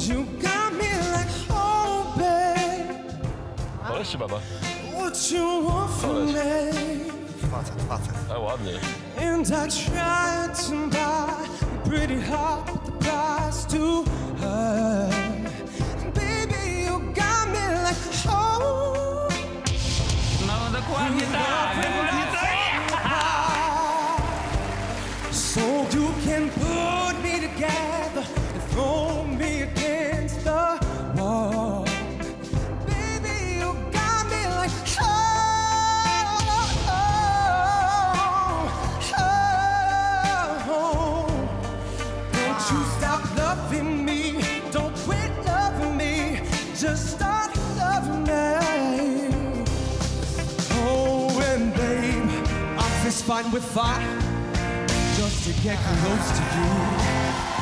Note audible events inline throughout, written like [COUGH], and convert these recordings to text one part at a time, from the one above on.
you got me like, oh, babe, Koleś czy baba? what you want from me? Facet, facet. A ładnie. And I tried to buy you stop loving me. Don't quit loving me. Just start loving me. Oh, and babe, I'm fist fighting with fire just to get close to you.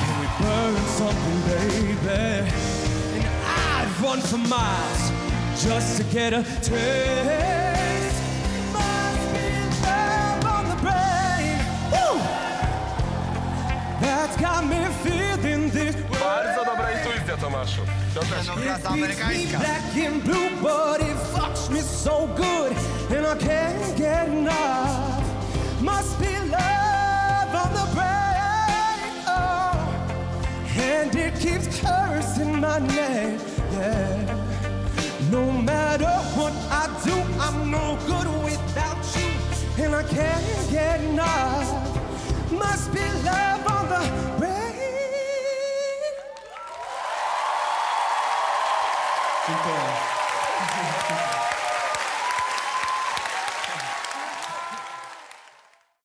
Can we burn something, baby? And I'd run for miles just to get a taste. Love on the brain, oh, and it keeps cursing my name. Yeah. No matter what I do, I'm no good without you, and I can't get enough. Então. [LAUGHS]